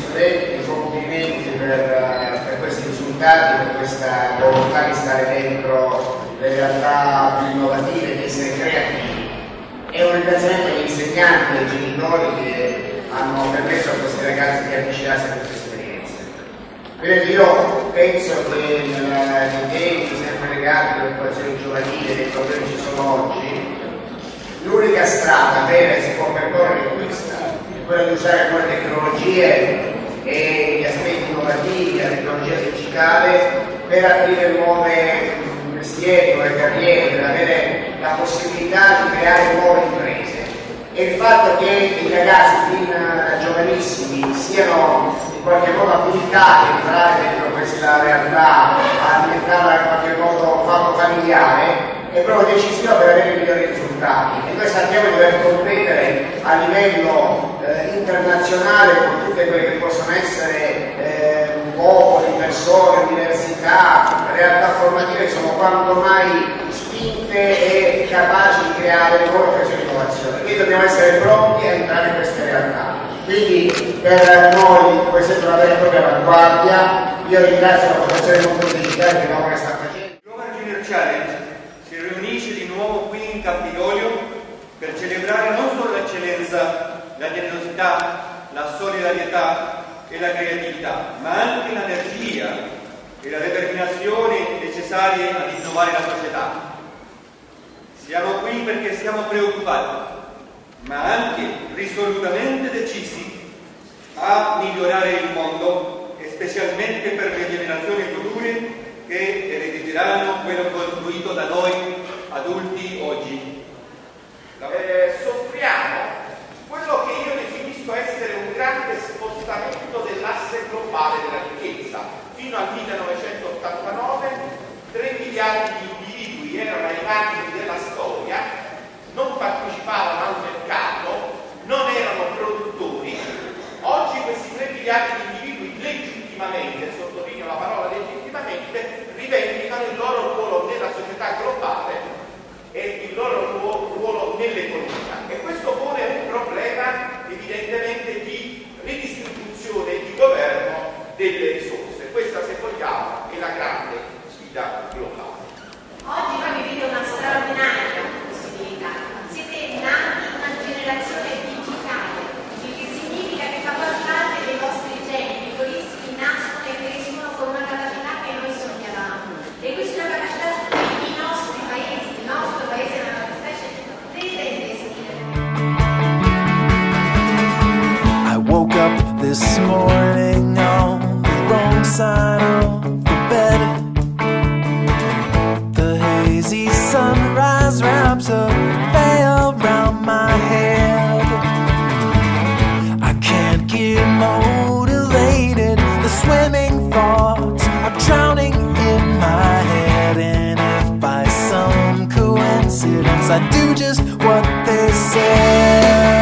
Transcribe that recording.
tutti i complimenti per, per, questi risultati, per questa volontà di stare dentro le realtà più innovative, di essere creativi. E un ringraziamento agli insegnanti e ai genitori che hanno permesso a questi ragazzi di avvicinarsi a queste esperienze. Quindi io penso che i temi sempre legati all'occupazione giovanile, dei problemi ci sono oggi, l'unica strada vera che si può percorrere è questa, è quella di usare quelle tecnologie innovativi, la tecnologia digitale per aprire nuove mestieri, nuove carriere, per avere la possibilità di creare nuove imprese. E il fatto che i ragazzi fin da giovanissimi siano in qualche modo abilitati a entrare dentro questa realtà, a diventarla in qualche modo fatto familiare, è proprio decisivo per avere i migliori risultati e noi sappiamo di dover competere a livello eh, internazionale con tutte quelle che possono essere persone, università, realtà formative che sono quanto mai spinte e capaci di creare nuove occasioni di innovazione. Quindi dobbiamo essere pronti a entrare in queste realtà. Quindi per noi questa è una vera e propria avanguardia. Io ringrazio la Fondazione Mondo Digitale per il lavoro che sta facendo. Il Global Junior Challenge si riunisce di nuovo qui in Campidoglio per celebrare non solo l'eccellenza, la generosità, la solidarietà e la creatività, ma anche l'energia e la determinazione necessarie ad innovare la società. Siamo qui perché siamo preoccupati, ma anche risolutamente decisi a migliorare il mondo specialmente per le generazioni future che erediteranno quello costruito da noi adulti oggi. Eh, soffriamo quello che io definisco essere un grande spostamento dell'asse globale della ricchezza. Fino al 1989 3 miliardi di individui erano ai margini della storia, non partecipavano al mercato, non erano produttori. Oggi questi 3 miliardi di individui legittimamente, sottolineo la parola legittimamente, rivendicano il loro ruolo nella società globale I do just what they say.